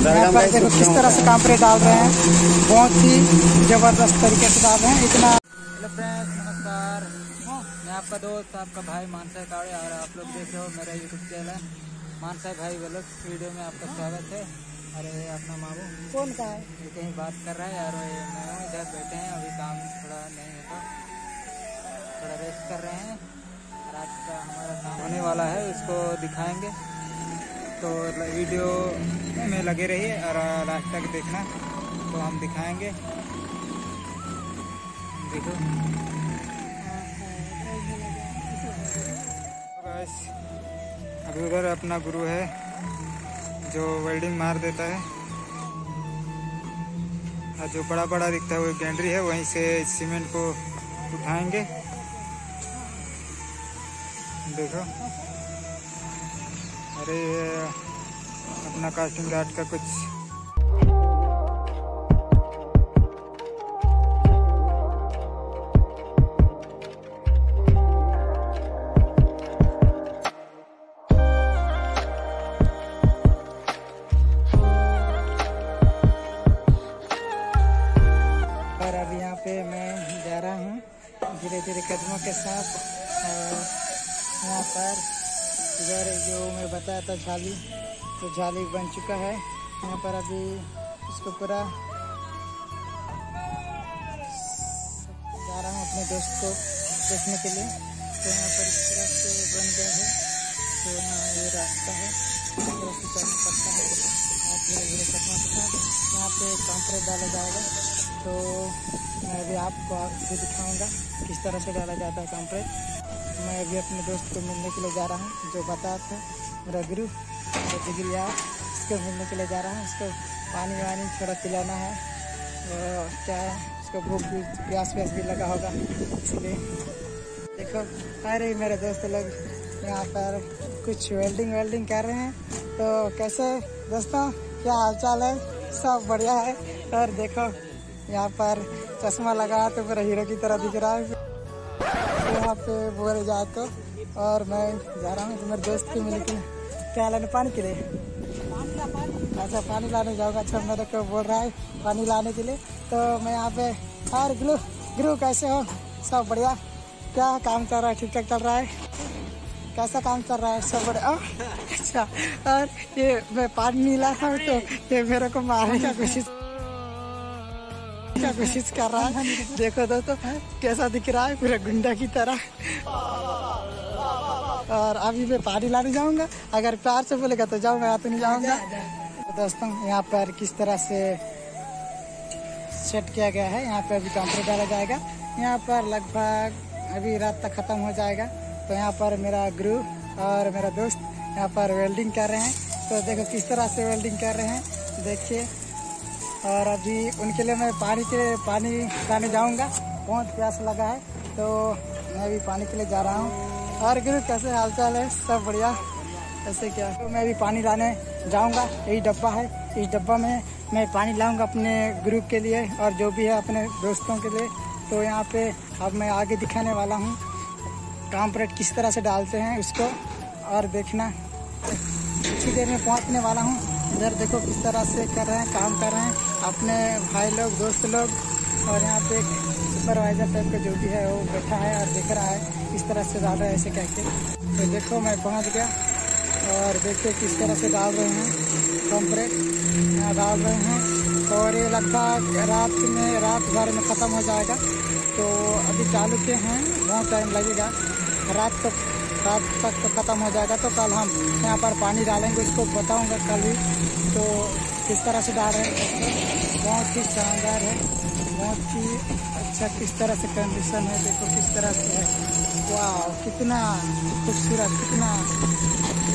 पर किस तरह से कांपरे डाल रहे हैं। बहुत ही ज़बरदस्त तरीके से डाल रहे हैं। इतना हेलो फ्रेंड्स नमस्कार। मैं आपका दोस्त आपका भाई मानसा कावड़े और आप लोग देख रहे हो मेरा यूट्यूब चैनल है। मानसा भाई ब्लॉग वीडियो में आपका स्वागत है। अरे अपना मामू। कौन का है? ये कहीं बात कर रहा है यार इधर बैठे हैं अभी काम थोड़ा नहीं होता थोड़ा रेस्ट कर रहे हैं। रात का हमारा काम होने वाला है उसको दिखाएँगे। तो वीडियो में लगे रहिए और लास्ट तक देखना। तो हम दिखाएँगे। देखो। अभी उधर अपना गुरु है, जो वेल्डिंग मार देता है। और जो बड़ा बड़ा दिखता है, वो गैंड्री है, वहीं से सीमेंट को उठाएँगे। देखो। अरे, अपना कास्टिंग गार्ड का कुछ और अभी यहाँ पे मैं जा रहा हूँ। धीरे धीरे कदमों के साथ यहाँ पर इधर जो मैं बताया था झाली तो झाली बन चुका है। यहाँ पर अभी इसको पूरा जा रहा हूँ अपने दोस्त को देखने के लिए। तो यहाँ पर इस तरह से बन गया है। तो यहाँ ये रास्ता है। यहाँ पे कांकरे डाला जाएगा। तो मैं अभी आपको आपको दिखाऊँगा किस तरह से डाला जाता है कांकरेट मैं अभी अपने दोस्त को मिलने के लिए जा रहा हूँ, जो बता था, मेरा गुरु यार उसको मिलने के लिए जा रहा हूँ, उसको पानी वानी थोड़ा पिलाना है, और क्या है, उसको भूख भी, प्यास व्यास भी लगा होगा, इसलिए। देखो, अरे मेरे दोस्त लोग, यहाँ पर कुछ वेल्डिंग वेल्डिंग कर रहे हैं तो कैसे दोस्तों, क्या हालचाल है? सब बढ़िया है, और देखो, यहाँ पर चश्मा लगा तो मेरा हीरो की तरह दिख रहा है। यहाँ पे बोले जाए तो और मैं जा रहा हूँ तो मेरे दोस्त की मिले क्या लाने पानी के लिए? अच्छा पानी लाने जाऊँगा। अच्छा मेरे को बोल रहा है पानी लाने के लिए। तो मैं यहाँ पे और ग्लू ग्लू कैसे हो? सब बढ़िया? क्या काम चल रहा है? ठीक ठाक चल रहा है? कैसा काम चल रहा है? सब बढ़िया? अच्छा और ये मैं पानी ला रहा हूँ तो ये मेरे को मारने का कोशिश क्या कोशिश कर रहा है। देखो दोस्तों, कैसा दिख रहा है? पूरा गुंडा की तरह। और अभी मैं पानी लाने जाऊँगा। अगर प्यार से बोलेगा तो जाऊँगा या तो नहीं जाऊँगा। तो दोस्तों, यहाँ पर किस तरह से सेट किया गया है? यहाँ पे अभी काउंटर डाला जाएगा। यहाँ पर लगभग अभी रात तक खत्म हो जाएगा। तो यहाँ पर मेरा गुरु और मेरा दोस्त यहाँ पर वेल्डिंग कर रहे हैं। तो देखो किस तरह से वेल्डिंग कर रहे हैं। देखिए। और अभी उनके लिए मैं पानी के पानी लाने जाऊँगा। बहुत प्यास लगा है तो मैं भी पानी के लिए जा रहा हूँ। और गुरु, कैसे हालचाल है? सब बढ़िया? ऐसे क्या? तो मैं भी पानी लाने जाऊँगा। यही डब्बा है। इस डब्बा में मैं पानी लाऊँगा अपने ग्रुप के लिए और जो भी है अपने दोस्तों के लिए। तो यहाँ पे अब मैं आगे दिखाने वाला हूँ। काम परेट किस तरह से डालते हैं उसको और देखना। कुछ देर में पहुँचने वाला हूँ। इधर देखो किस तरह से कर रहे हैं, काम कर रहे हैं। अपने भाई लोग, दोस्त लोग और यहाँ पे एक सुपरवाइजर टाइप का जो भी है, वो बैठा है और देख रहा है, किस तरह से डाल रहे हैं ऐसे कहके तो देखो, मैं पहुँच गया और देखिए किस तरह से डाल रहे हैं। कॉम्प्रेट यहाँ डाल रहे हैं और ये लगभग रात में, रात भर में ख़त्म हो जाएगा। तो अभी चालू के हैं, बहुत टाइम लगेगा। रात तक रात तक तो ख़त्म हो जाएगा। तो कल हम यहाँ पर पानी डालेंगे, उसको बताऊँगा कल भी। तो किस तरह से डाल रहे हैं? बहुत ही शानदार है। बहुत ही अच्छा किस तरह से कंडीशन है, देखो किस तरह से है। वाह कितना खूबसूरत, कितना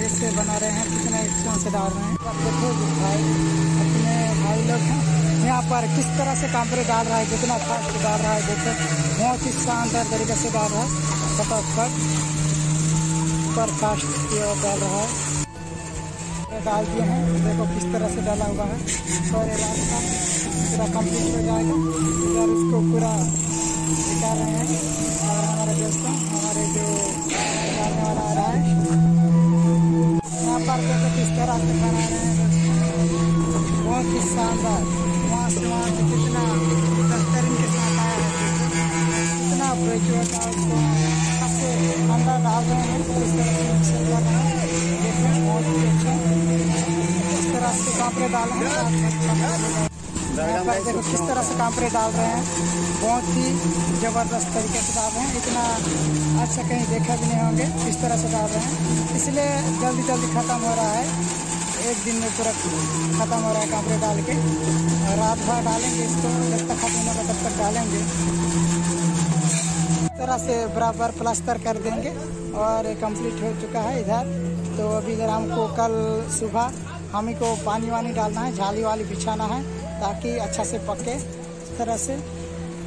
ऐसे बना रहे हैं, कितना अच्छा से डाल रहे हैं। अब देखो भाई, अपने भाई लोग हैं, यहाँ पर किस तरह से कांपरे डाल रहा है, कितना फास्ट डाल रहा है, देखो। बहुत ही शानदार तरीके से डाल रहा है। फटाफट सुपर फास्ट डाल रहा है। डाल दिए हैं। देखो किस तरह से डाला हुआ है। और रास्ता पूरा कंप्लीट हो जाएगा। इधर उसको पूरा निकाल रहे हैं। और हमारे दोस्तों, हमारे जो निकालने वाला आ रहा है। यहाँ पर देखो किस तरह से बना रहे हैं दोस्तों। ही शानदार। वहाँ से वहाँ से कितना दस्तरीन के साथ आया है। कितना ब्रेक होता है उसको यहाँ से अंदर डाल रहे हैं। तो इस तरह से देखिए बहुत ही अच्छे से डाल रहे हैं देखो किस तरह से कांपरे डाल रहे हैं? बहुत ही ज़बरदस्त तरीके से डाल रहे हैं। इतना अच्छा कहीं देखा भी नहीं होंगे किस तरह से डाल रहे हैं। इसलिए जल्दी जल्दी ख़त्म हो रहा है। एक दिन में पूरा ख़त्म हो रहा है कांपरे डाल के। रात भर डालेंगे इसको, जब तक खत्म होगा तब तक डालेंगे। इस तरह से बराबर प्लास्टर कर देंगे और कंप्लीट हो चुका है इधर। तो अभी इधर हमको कल सुबह हम ही को पानी वानी डालना है, झाली वाली बिछाना है, ताकि अच्छा से पके इस तरह से।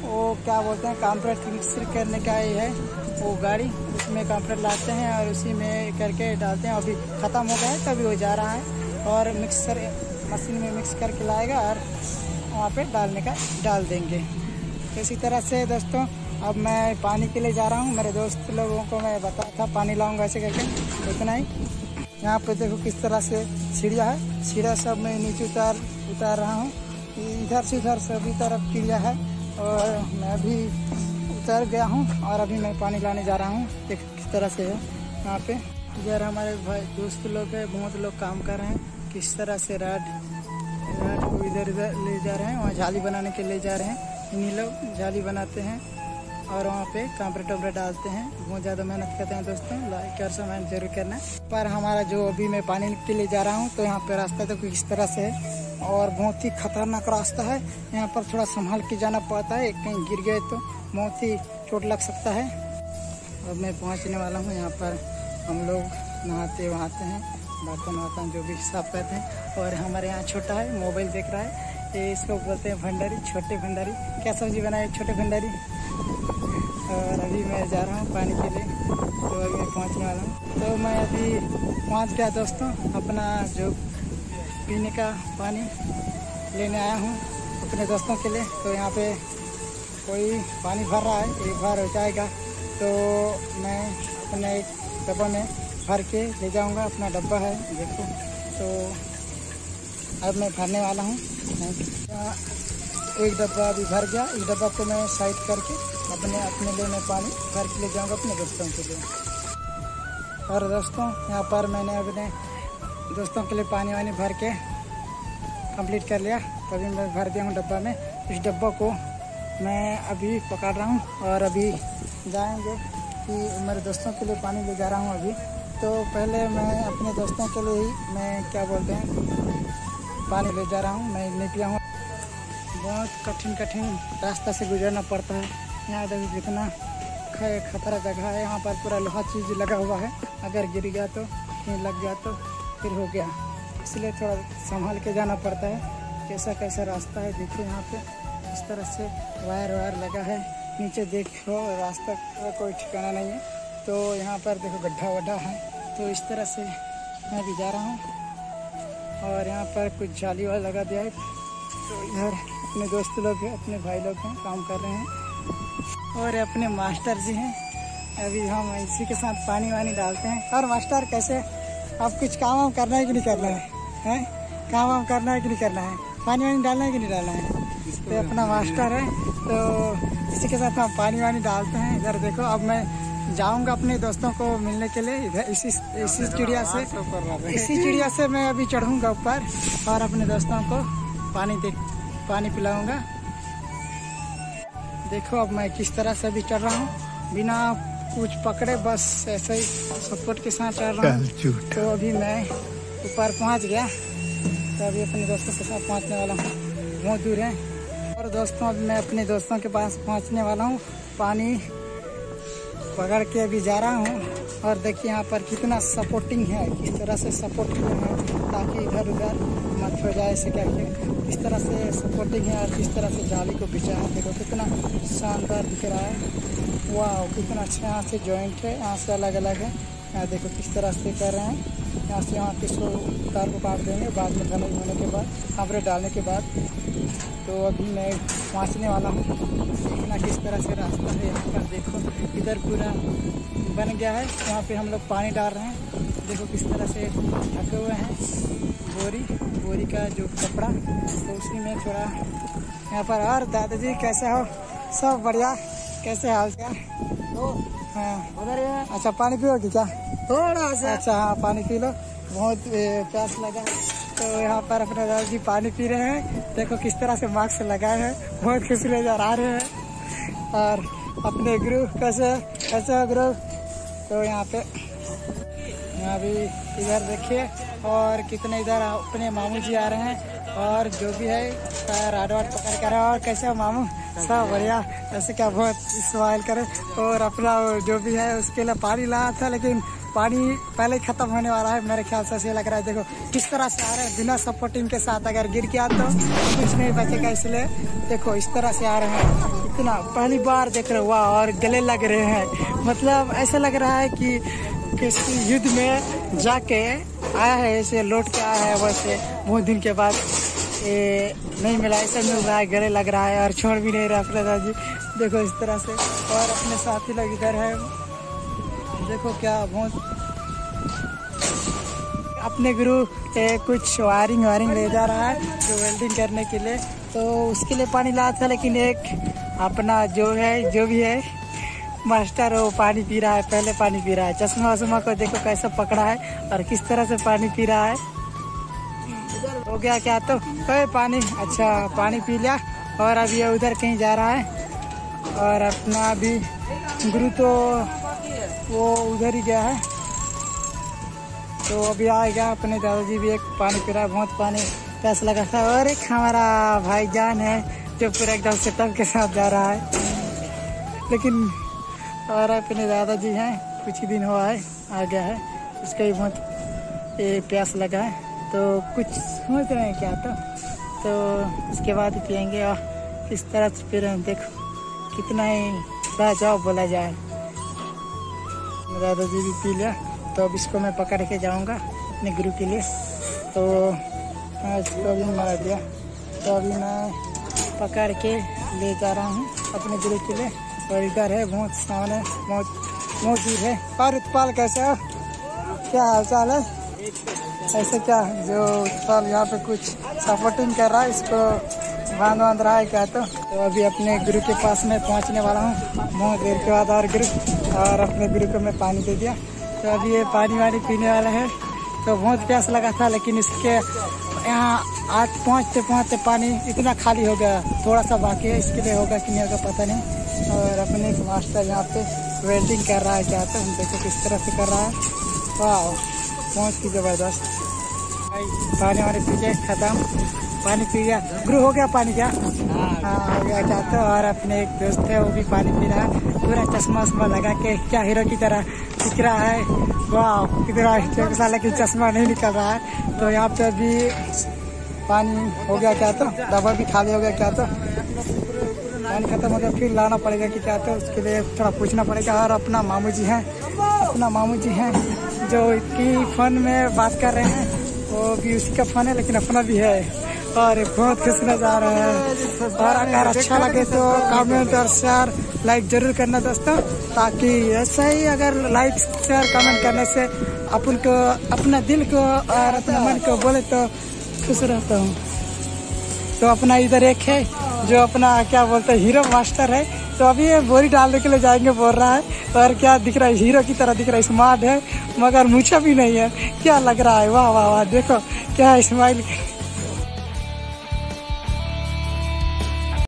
वो क्या बोलते हैं काम्प्रेट मिक्सर करने का ये है, वो गाड़ी। उसमें काम्प्रेट लाते हैं और उसी में करके डालते हैं। अभी ख़त्म हो गया है, तभी वो जा रहा है। और मिक्सर, मशीन में मिक्स करके लाएगा और वहाँ पे डालने का, डाल देंगे। तो इसी तरह से दोस्तों, अब मैं पानी के लिए जा रहा हूँ। मेरे दोस्त लोगों को मैं बताया था, पानी लाऊँगा ऐसे करके। इतना ही। यहाँ पे देखो किस तरह से सीढ़िया है। सीढ़ा सब मैं नीचे उतार उतार रहा हूँ। इधर से उधर सभी तरफ़ चिड़िया है और मैं अभी उतर गया हूँ और अभी मैं पानी लाने जा रहा हूँ। देख किस तरह से है यहाँ पे। इधर हमारे भाई दोस्त लोग है, बहुत लोग काम कर रहे हैं। किस तरह से राड राड को इधर इधर ले जा रहे हैं वहाँ जाली बनाने के ले जा रहे हैं। इन्हीं लोग जाली बनाते हैं। और वहाँ पे कांपरे टोपरे डालते हैं। बहुत ज़्यादा मेहनत करते हैं दोस्तों। लाइक और समय ज़रूर करना पर हमारा जो अभी मैं पानी के लिए जा रहा हूँ तो यहाँ पे रास्ता तो किस तरह से है। और बहुत ही खतरनाक रास्ता है। यहाँ पर थोड़ा संभाल के जाना पड़ता है। कहीं गिर गए तो बहुत ही चोट लग सकता है। और मैं पहुँचने वाला हूँ। यहाँ पर हम लोग नहाते वहाते हैं। बर्तन वर्तन जो भी साफ़ करते हैं। और हमारे यहाँ छोटा है, मोबाइल देख रहा है। ये इसको बोलते हैं भंडारी, छोटे भंडारी। क्या सब्ज़ी बनाए छोटे भंडारी? और अभी मैं जा रहा हूँ पानी के लिए तो अभी मैं पहुँचने वाला हूँ। तो मैं अभी पहुँच गया दोस्तों, अपना जो पीने का पानी लेने आया हूँ अपने दोस्तों के लिए। तो यहाँ पे कोई पानी भर रहा है, एक बार हो जाएगा। तो मैं अपने एक डब्बा में भर के ले जाऊँगा, अपना डब्बा है, देखो। तो अब मैं भरने वाला हूँ। एक डब्बा अभी भर गया, एक डब्बा को मैं साइड करके अपने अपने लिए मैं पानी भर के ले जाऊँगा, अपने दोस्तों के लिए। और दोस्तों, यहाँ पर मैंने अपने दोस्तों के लिए पानी वानी भर के कंप्लीट कर लिया। तभी मैं भर दिया हूँ डब्बा में। इस डब्बा को मैं अभी पकड़ रहा हूँ और अभी जाएँगे कि मेरे दोस्तों के लिए पानी ले जा रहा हूँ अभी। तो पहले मैं अपने दोस्तों के लिए ही मैं क्या बोलते हैं, पानी ले जा रहा हूँ। मैं निकला हूँ। बहुत कठिन कठिन रास्ता से गुजरना पड़ता है। यहाँ देखो कितना खतरा जगह है, यहाँ पर पूरा लोहा चीज़ लगा हुआ है। अगर गिर गया तो कहीं लग गया तो फिर हो गया। इसलिए थोड़ा संभाल के जाना पड़ता है। कैसा कैसा रास्ता है, देखिए यहाँ पे। इस तरह से वायर वायर लगा है। नीचे देखो, रास्ता का कोई ठिकाना नहीं है। तो यहाँ पर देखो गड्ढा, वड्ढा है। तो इस तरह से मैं भी जा रहा हूँ। और यहाँ पर कुछ जाली वाला लगा दिया है। तो इधर अपने दोस्त लोग हैं, अपने भाई लोग हैं, काम कर रहे हैं। और अपने मास्टर जी हैं। अभी हम इसी के साथ पानी वानी डालते हैं। और मास्टर, कैसे? अब कुछ काम वाम करना है कि नहीं करना है? हैं? काम वाम करना है कि नहीं करना है? पानी वानी डालना है कि नहीं डालना है? तो अपना मास्टर है। तो इसी के साथ हम पानी वानी डालते हैं। इधर देखो, अब मैं जाऊँगा अपने दोस्तों को मिलने के लिए इधर, इसी इसी चिड़िया से। इसी चिड़िया से मैं अभी चढ़ूँगा ऊपर और अपने दोस्तों को पानी दे, पानी पिलाऊँगा। देखो अब मैं किस तरह से अभी चढ़ रहा हूँ। बिना कुछ पकड़े बस ऐसे ही सपोर्ट के साथ चल रहा हूँ। तो अभी मैं ऊपर पहुँच गया। तो अभी अपने दोस्तों के साथ पहुँचने वाला हूँ। बहुत दूर है। और दोस्तों अभी मैं अपने दोस्तों के पास पहुँचने वाला हूँ। पानी पकड़ के अभी जा रहा हूँ। और देखिए यहाँ पर कितना सपोर्टिंग है। किस तरह से सपोर्ट किए हैं ताकि इधर उधर मत हो जाए ऐसे करके। किस तरह से सपोर्टिंग है और किस तरह से जाली को बिछा है, देखो कितना शानदार दिख रहा है। वाह कितना अच्छा यहाँ से जॉइंट है, यहाँ से अलग अलग है। यहाँ देखो किस तरह से कर रहे हैं। यहाँ से यहाँ किसको तार को काट देंगे, बाद में धनुष होने के बाद कमरे डालने के बाद। तो अभी मैं पहुँचने वाला हूँ। देखना किस तरह से रास्ता है यहाँ पर देखो। इधर पूरा बन गया है, यहाँ पे हम लोग पानी डाल रहे हैं। देखो किस तरह से ढके हुए हैं। बोरी बोरी का जो कपड़ा तो उसी में थोड़ा यहाँ पर और दादाजी कैसे हो? सब बढ़िया? कैसे हाल क्या हाँ। उधर अच्छा पानी पियोगे क्या? थोड़ा सा। अच्छा हाँ पानी पी लो। बहुत प्यास लगा तो यहाँ पर अपने दादाजी पानी पी रहे हैं। देखो किस तरह से मास्क लगाए हैं। बहुत खुशी नज़र आ रहे हैं। और अपने ग्रुप कैसे कैसे हो गुरु तो यहाँ पे यहाँ भी इधर देखिए, और कितने इधर अपने मामू जी आ रहे हैं, और जो भी है राड वाड पकड़ कर और कैसे हो मामू? सब बढ़िया। ऐसे क्या बहुत स्माइल करे। और अपना जो भी है, उसके लिए पानी लाया था, लेकिन पानी पहले ही खत्म होने वाला है, मेरे ख्याल से ऐसे लग रहा है। देखो, किस तरह से आ रहे हैं, बिना सपोर्टिंग के साथ अगर गिर गया तो कुछ नहीं बचेगा, इसलिए देखो, इस तरह से आ रहे हैं। इतना पहली बार देख रहे हुआ और गले लग रहे हैं। मतलब ऐसा लग रहा है कि किसी युद्ध में जाके आया है ऐसे लौट के आया है वैसे बहुत दिन के बाद ये नहीं मिला ऐसा मिल रहा है गले लग रहा है और छोड़ भी नहीं रहा अपने दादाजी देखो इस तरह से और अपने साथी लोग इधर है। देखो क्या बहुत अपने गुरु ए, कुछ वायरिंग वायरिंग ले जा रहा है जो वेल्डिंग करने के लिए। तो उसके लिए पानी लाया था लेकिन एक अपना जो है जो भी है मास्टर वो पानी पी रहा है, पहले पानी पी रहा है। चश्मा वश्मा को देखो कैसे पकड़ा है और किस तरह से पानी पी रहा है। हो गया क्या तो? कोई पानी। अच्छा पानी पी लिया और अभी उधर कहीं जा रहा है और अपना अभी गुरु तो वो उधर ही गया है। तो अभी आ गया अपने दादाजी भी एक पानी पी रहा है, बहुत पानी प्यास लगा था। और एक हमारा भाईजान है जो पूरा एकदम सेटअप के साथ जा रहा है। लेकिन और अपने दादाजी हैं, कुछ ही दिन हुआ है, आ गया है। उसका भी बहुत ये प्यास लगा है। तो कुछ समझ रहे हैं क्या तो? तो उसके बाद पियेंगे और इस तरह से फिर देखो कितना ही जाओ बोला जाए। दादाजी भी पी लिया। तो अब इसको मैं पकड़ के जाऊँगा अपने गुरु के लिए। तो इसको भी मार दिया। तो अभी मैं पकड़ के ले जा रहा हूँ अपने गुरु के लिए। और इधर है बहुत सामने बहुत बहुत दूर है। और उत्पाल कैसे हो? क्या हाल चाल है? ऐसे क्या जो उत्पाल यहाँ पे कुछ सपोर्टिंग कर रहा है इसको बाँध बाँध रहा है क्या तो, तो अभी अपने गुरु के पास में पहुँचने वाला हूँ। बहुत देर के बाद और गुरु और अपने गुरु को मैं पानी दे दिया। तो अभी ये पानी वानी पीने वाला है। तो बहुत प्यास लगा था लेकिन इसके यहाँ आज पहुँचते पहुँचते पानी इतना खाली हो गया। थोड़ा सा बाकी है इसके लिए होगा कि नहीं होगा पता नहीं। और अपने एक मास्टर यहाँ पे वेल्डिंग कर रहा है क्या तो हम देखो किस तरह से कर रहा है। वाह पहुँच की ज़बरदस्त। पानी वानी पी के खत्म। पानी पी गया गुरु हो गया पानी क्या? हाँ। हो गया क्या तो और अपने एक दोस्त है वो भी पानी पी रहा है। पूरा चश्मा वश्मा लगा के क्या हीरो की तरह दिख रहा है। वाह कितना साल की चश्मा नहीं निकल रहा है। तो यहाँ पे अभी पानी हो गया क्या तो दवा भी खाली हो गया क्या तो पानी खत्म हो गया फिर लाना पड़ेगा कि क्या तो उसके लिए थोड़ा पूछना पड़ेगा। और अपना मामू जी हैं, अपना मामू जी हैं, जो की फ़ोन में बात कर रहे हैं, वो भी उसी का फ़ोन है, लेकिन अपना भी है। और बहुत खुश नज़र है। और अगर अच्छा लगे तो कमेंट और शेयर लाइक ज़रूर करना दोस्तों, ताकि ऐसा ही अगर लाइक शेयर कमेंट करने से अपन को, अपना दिल को और अपना मन को बोले तो खुश रहता हूँ। तो अपना इधर एक है। जो अपना, क्या बोलते हैं हीरो मास्टर है। तो अभी ये बोरी डालने के लिए जाएँगे, बोल रहा है। और क्या दिख रहा है हीरो की तरह दिख रहा है स्मार्ट है। मगर मुझे भी नहीं है। क्या लग रहा है? वाह वाह वाह, देखो, क्या स्माइल